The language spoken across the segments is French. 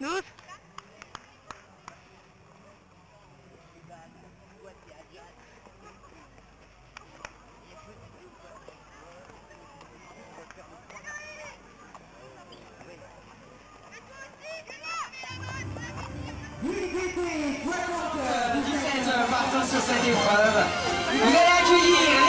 12. Euh, 17 partants sur cette épreuve. Vous allez accueillir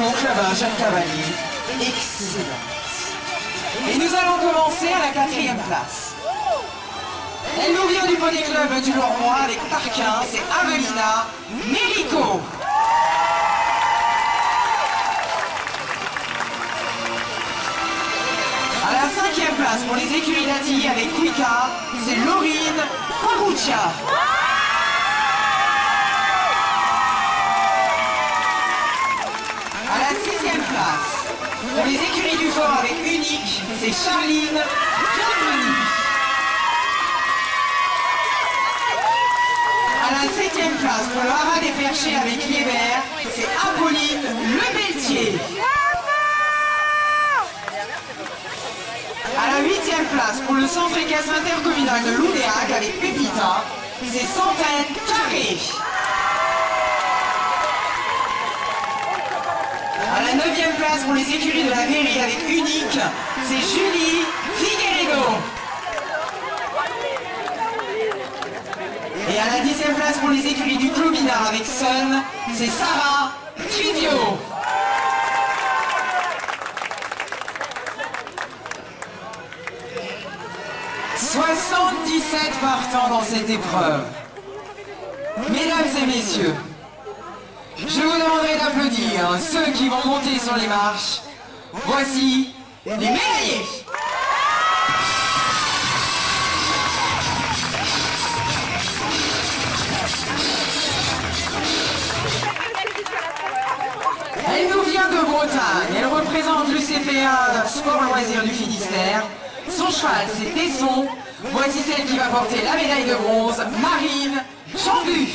club un jeune cavalier. Excellent. Et nous allons commencer à la quatrième place. Elle nous vient du Poney Club du Lormois avec Tarquin, c'est Avelina Mérico. À la cinquième place pour les écuries d'Ati avec Quika, c'est Laurine Paruccia. À la pour les écuries du fort avec Unique, c'est Charline Giannini. À la septième place, pour le haras des perchés avec Liébert, c'est Apolline Lebeltier. À la huitième place, pour le centre équestre intercommunal de Loudéac avec Pépita, c'est Centaine Carré. À la neuvième place pour les écuries de la mairie avec Unique, c'est Julie Figueredo. Et à la dixième place pour les écuries du Clobinard avec Sun, c'est Sarah Trivio. « 77 partants dans cette épreuve. Mesdames et messieurs, je vous demanderai d'applaudir ceux qui vont monter sur les marches. Voici les médaillés. Elle nous vient de Bretagne. Elle représente le CPA Sport Loisirs du Finistère. Son cheval, c'est Tesson. Voici celle qui va porter la médaille de bronze, Marine Chambu.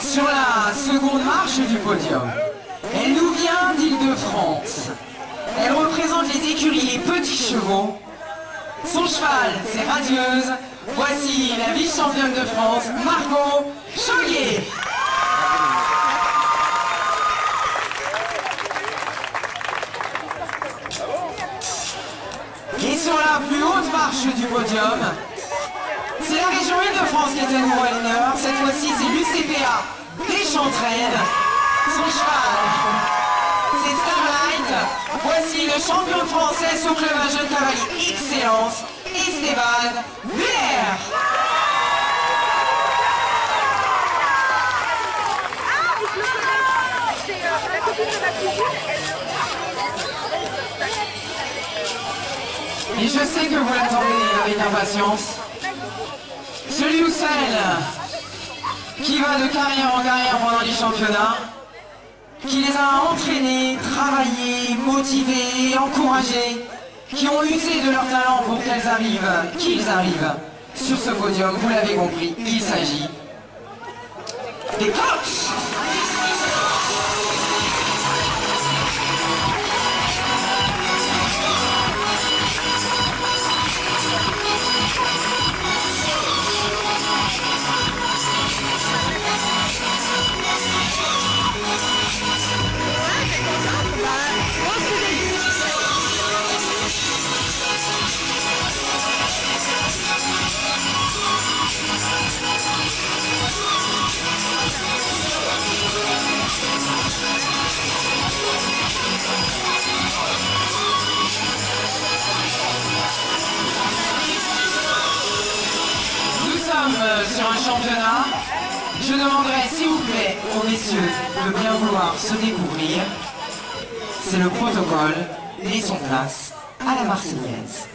Sur la seconde marche du podium, elle nous vient d'Île-de-France. Elle représente les écuries Les Petits Chevaux. Son cheval, c'est Radieuse. Voici la vice-championne de France, Margot Chaulier. Et sur la plus haute marche du podium, c'est la région Île-de-France qui est à nouveau à l'honneur. Cette fois-ci, c'est l'UCPA Deschantraines. Son cheval, c'est Starlight. Voici le champion français sous club à jeune cavalier Excellence, Esteban Muller. Et je sais que vous l'attendez avec impatience. Celui ou celle qui va de carrière en carrière pendant les championnats, qui les a entraînés, travaillés, motivés, encouragés, qui ont usé de leur talent pour qu'elles arrivent, qu'ils arrivent. Sur ce podium, vous l'avez compris, il s'agit des coachs Je demanderai s'il vous plaît aux messieurs de bien vouloir se découvrir. C'est le protocole. Laissons place à la Marseillaise.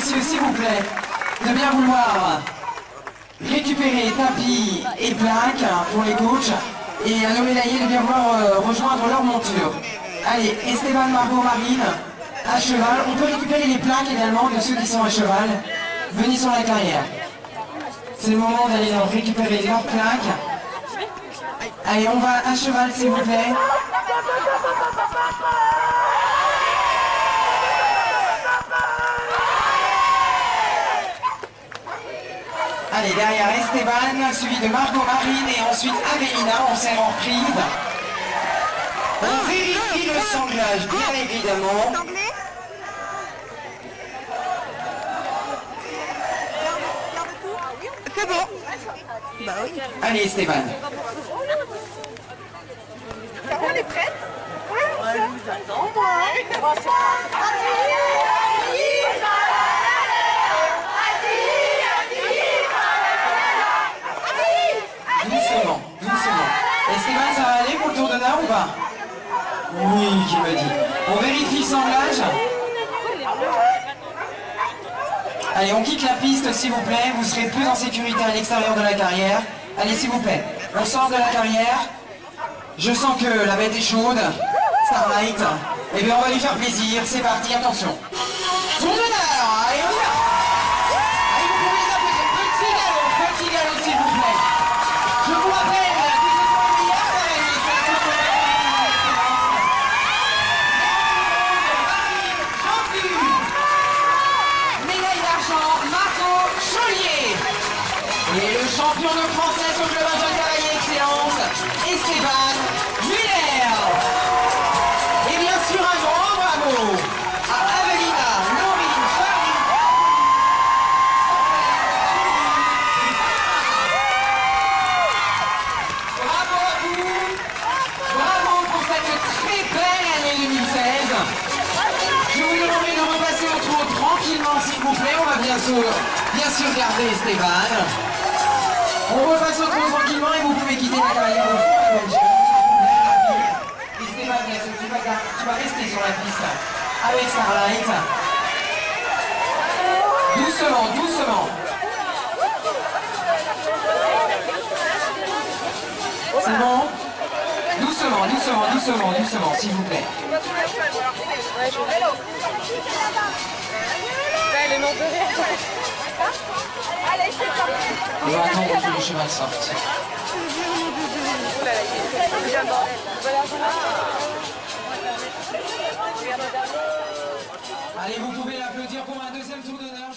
Messieurs s'il vous plaît de bien vouloir récupérer tapis et plaques pour les coachs et à nos médaillés de bien vouloir euh, rejoindre leur monture. Allez, Esteban Margot Marine à cheval. On peut récupérer les plaques également de ceux qui sont à cheval. Venez sur la carrière. C'est le moment d'aller récupérer leurs plaques. Allez, on va à cheval s'il vous plaît. Allez, derrière Esteban, suivi de Margot Marine et ensuite Avelina, on s'est en prise. On vérifie le sanglage, bien évidemment. C'est bon. Bah oui. Allez Esteban. On est prête? Oui, on vous attend, Oui, qui me dit. On vérifie le sanglage. Allez, on quitte la piste, s'il vous plaît. Vous serez plus en sécurité à l'extérieur de la carrière. Allez, s'il vous plaît. On sort de la carrière. Je sens que la bête est chaude. Starlight. Eh bien, on va lui faire plaisir. C'est parti, attention. Le de française au club Jeune Cavalier Excellence, Esteban Muller. Et bien sûr un grand bravo à Avelina, Laurine, Charline, Bravo à vous Bravo pour cette très belle année 2016 Je vous demanderai de repasser au tour tranquillement s'il vous plaît. On va bien sûr, bien sûr garder Esteban. On repasse au tour tranquillement et vous pouvez quitter la carrière sûr, tu vas, tu vas rester sur la piste avec Starlight. Doucement, doucement. C'est bon Doucement, doucement, doucement, doucement, s'il vous plaît. Morte de. Allez, c'est parti. On va attendre que le cheval sorte. Mort. Allez, vous pouvez l'applaudir pour un deuxième tour d'honneur.